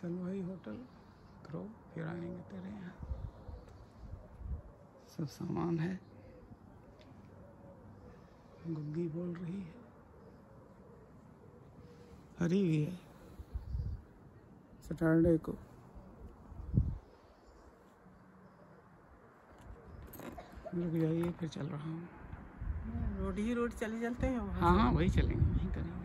चल वही होटल करो फिर आएँगे तेरे यहाँ। सब सामान है। गुग्गी बोल रही है। हरी भी है। सैटरडे को। रुक जाइए फिर चल रहा हूँ। रोड ही रोड चले चलते हैं हाँ हाँ वही चलेंगे वहीं करेंगे।